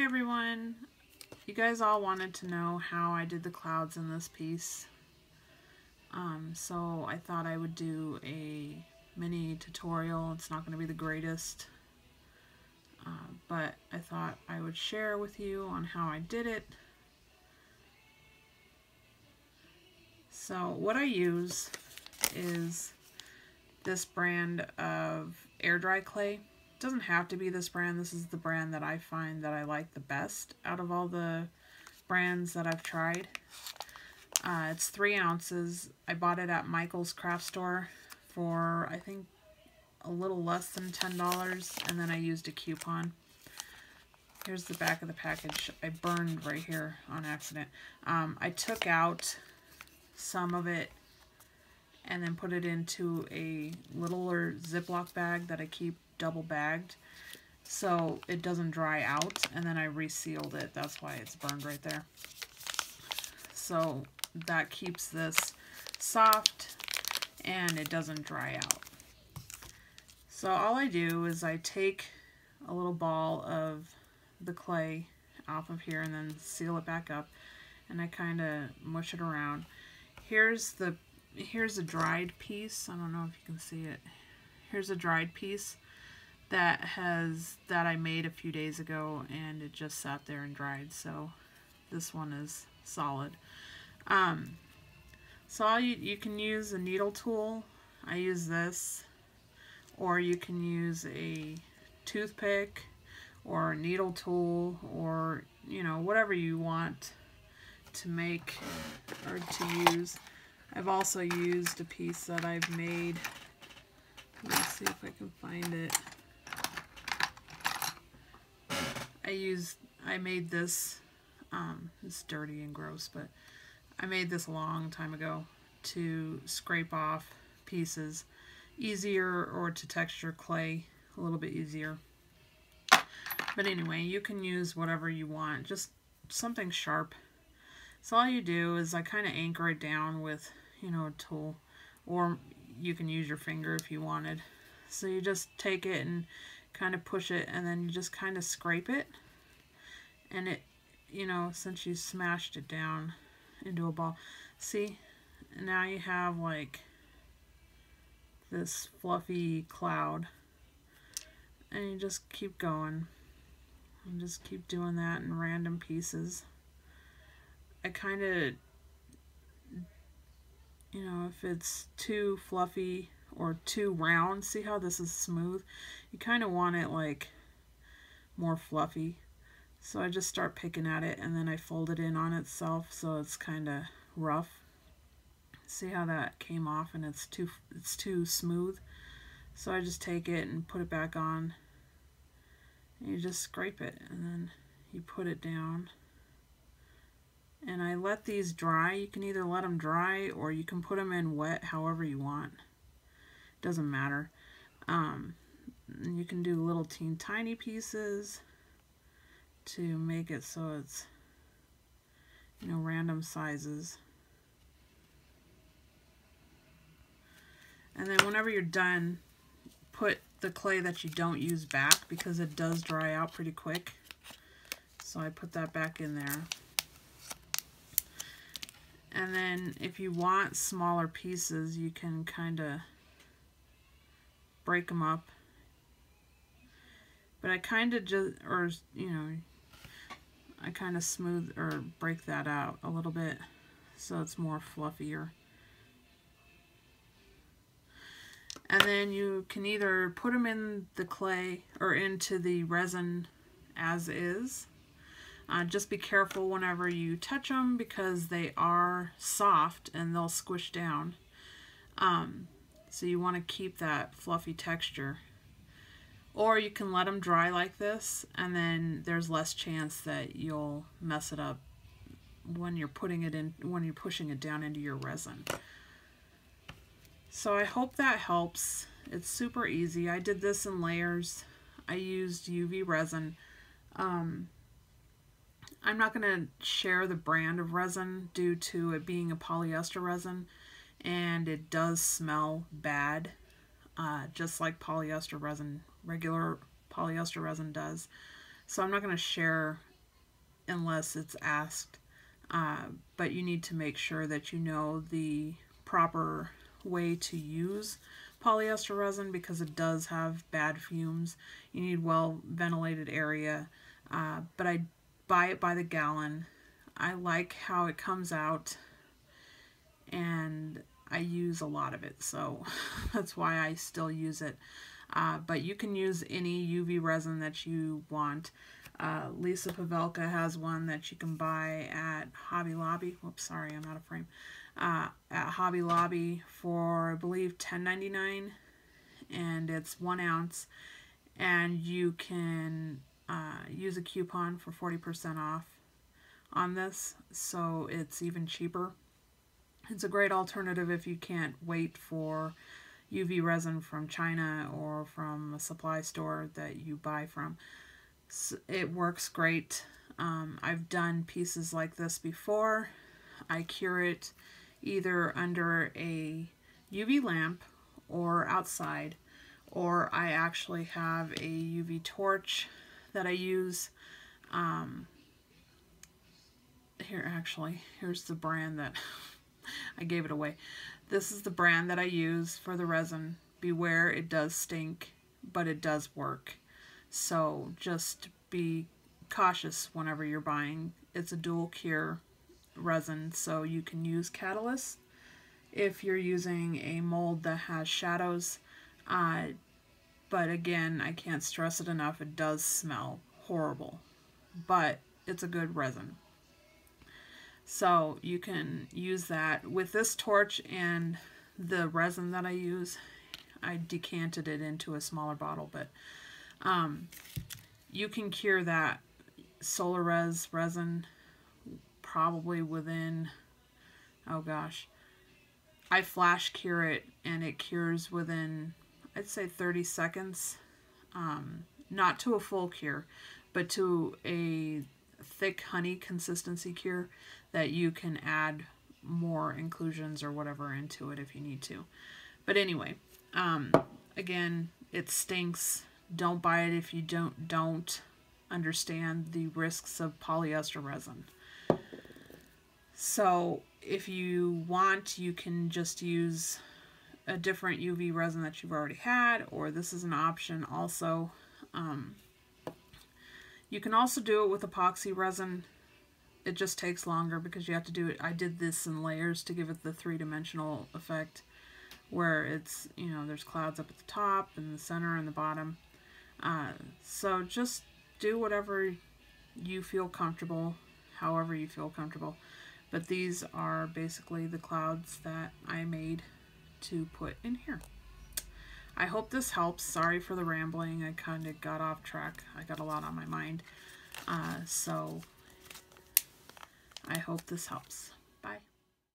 Hi everyone! You guys all wanted to know how I did the clouds in this piece. Um, so I thought I would do a mini tutorial. It's not going to be the greatest, uh, but I thought I would share with you on how I did it. So what I use is this brand of air dry clay doesn't have to be this brand. This is the brand that I find that I like the best out of all the brands that I've tried. Uh, it's three ounces. I bought it at Michael's craft store for, I think, a little less than $10, and then I used a coupon. Here's the back of the package. I burned right here on accident. Um, I took out some of it and then put it into a littler Ziploc bag that I keep double bagged so it doesn't dry out and then I resealed it. That's why it's burned right there. So that keeps this soft and it doesn't dry out. So all I do is I take a little ball of the clay off of here and then seal it back up and I kind of mush it around. Here's the here's a dried piece. I don't know if you can see it. Here's a dried piece that has that I made a few days ago and it just sat there and dried so this one is solid. Um, so you, you can use a needle tool. I use this. Or you can use a toothpick or a needle tool or you know whatever you want to make or to use. I've also used a piece that I've made. Let's see if I can find it I used, I made this, um, it's dirty and gross, but I made this a long time ago to scrape off pieces easier or to texture clay a little bit easier. But anyway, you can use whatever you want, just something sharp. So all you do is I kind of anchor it down with, you know, a tool, or you can use your finger if you wanted. So you just take it and kind of push it and then you just kind of scrape it. And it you know since you smashed it down into a ball. See now you have like this fluffy cloud. And you just keep going. And just keep doing that in random pieces. I kind of you know if it's too fluffy or too round. See how this is smooth? You kind of want it like more fluffy. So I just start picking at it and then I fold it in on itself so it's kind of rough. See how that came off and it's too it's too smooth. So I just take it and put it back on. And you just scrape it and then you put it down. And I let these dry. You can either let them dry or you can put them in wet however you want doesn't matter. Um, you can do little teen tiny pieces to make it so it's, you know, random sizes. And then whenever you're done, put the clay that you don't use back because it does dry out pretty quick. So I put that back in there. And then if you want smaller pieces, you can kind of break them up. But I kind of just, or, you know, I kind of smooth or break that out a little bit so it's more fluffier. And then you can either put them in the clay or into the resin as is. Uh, just be careful whenever you touch them because they are soft and they'll squish down. Um, so you want to keep that fluffy texture. Or you can let them dry like this and then there's less chance that you'll mess it up when you're putting it in when you're pushing it down into your resin. So I hope that helps. It's super easy. I did this in layers. I used UV resin. Um, I'm not going to share the brand of resin due to it being a polyester resin and it does smell bad uh, just like polyester resin regular polyester resin does so I'm not going to share unless it's asked. Uh, but you need to make sure that you know the proper way to use polyester resin because it does have bad fumes. You need well ventilated area. Uh, but I buy it by the gallon. I like how it comes out and I use a lot of it so that's why I still use it. Uh, but you can use any UV resin that you want. Uh, Lisa Pavelka has one that you can buy at Hobby Lobby. Whoops, sorry, I'm out of frame. Uh, at Hobby Lobby for, I believe, $10.99. And it's one ounce. And you can uh, use a coupon for 40% off on this. So it's even cheaper. It's a great alternative if you can't wait for UV resin from China or from a supply store that you buy from. It works great. Um, I've done pieces like this before. I cure it either under a UV lamp or outside or I actually have a UV torch that I use. Um, here actually, here's the brand that I gave it away. This is the brand that I use for the resin. Beware, it does stink, but it does work. So just be cautious whenever you're buying. It's a dual cure resin, so you can use catalyst if you're using a mold that has shadows. Uh, but again, I can't stress it enough, it does smell horrible. But it's a good resin. So you can use that. With this torch and the resin that I use, I decanted it into a smaller bottle, but um, you can cure that Solarez resin probably within, oh gosh, I flash cure it and it cures within, I'd say 30 seconds. Um, not to a full cure, but to a thick honey consistency cure that you can add more inclusions or whatever into it if you need to. But anyway, um, again, it stinks. Don't buy it if you don't don't understand the risks of polyester resin. So if you want, you can just use a different UV resin that you've already had, or this is an option also. Um, you can also do it with epoxy resin. It just takes longer because you have to do it. I did this in layers to give it the three-dimensional effect where it's, you know, there's clouds up at the top and the center and the bottom. Uh, so just do whatever you feel comfortable, however you feel comfortable. But these are basically the clouds that I made to put in here. I hope this helps. Sorry for the rambling. I kind of got off track. I got a lot on my mind. Uh, so I hope this helps. Bye.